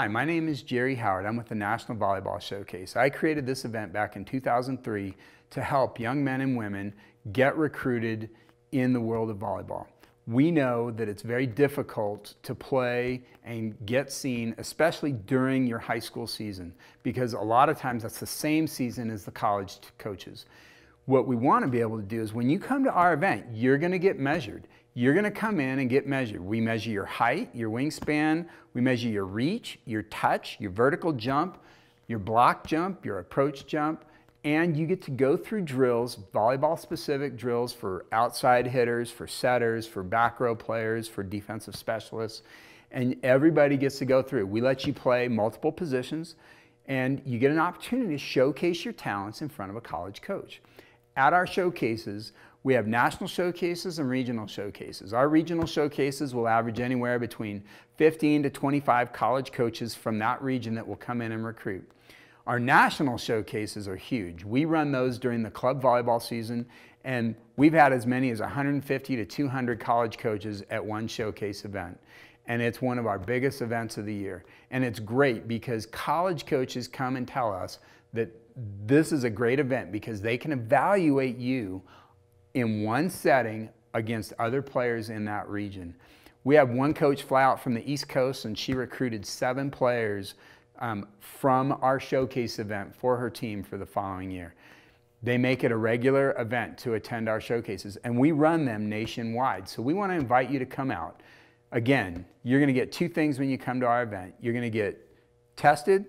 Hi, my name is Jerry Howard. I'm with the National Volleyball Showcase. I created this event back in 2003 to help young men and women get recruited in the world of volleyball. We know that it's very difficult to play and get seen, especially during your high school season, because a lot of times that's the same season as the college coaches. What we want to be able to do is when you come to our event, you're going to get measured. You're going to come in and get measured. We measure your height, your wingspan, we measure your reach, your touch, your vertical jump, your block jump, your approach jump, and you get to go through drills, volleyball specific drills for outside hitters, for setters, for back row players, for defensive specialists, and everybody gets to go through. We let you play multiple positions and you get an opportunity to showcase your talents in front of a college coach. At our showcases, we have national showcases and regional showcases. Our regional showcases will average anywhere between 15 to 25 college coaches from that region that will come in and recruit. Our national showcases are huge. We run those during the club volleyball season, and we've had as many as 150 to 200 college coaches at one showcase event. And it's one of our biggest events of the year. And it's great because college coaches come and tell us that this is a great event because they can evaluate you in one setting against other players in that region. We have one coach fly out from the East Coast and she recruited seven players um, from our showcase event for her team for the following year. They make it a regular event to attend our showcases and we run them nationwide. So we want to invite you to come out. Again, you're going to get two things when you come to our event. You're going to get tested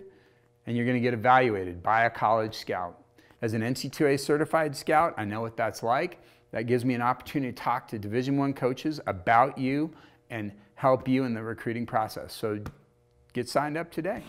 and you're going to get evaluated by a college scout. As an NCAA certified scout, I know what that's like. That gives me an opportunity to talk to Division One coaches about you and help you in the recruiting process. So get signed up today.